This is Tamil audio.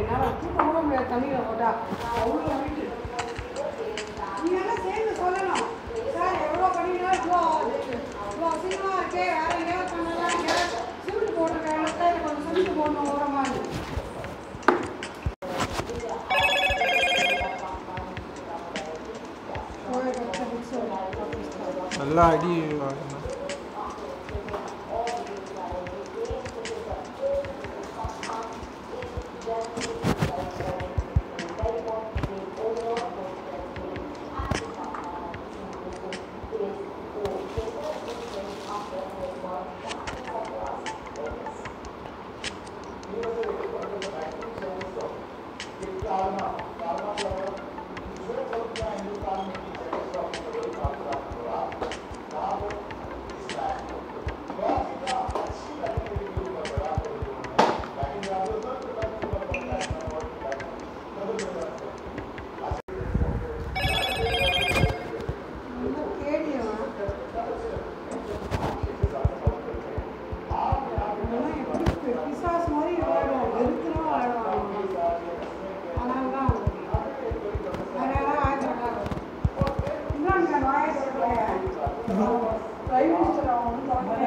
என்னால் தூக்க கூட முடியாது தண்ணியில் நல்லா அடி பிரைம் மினிஸ்டர் அவங்க வந்து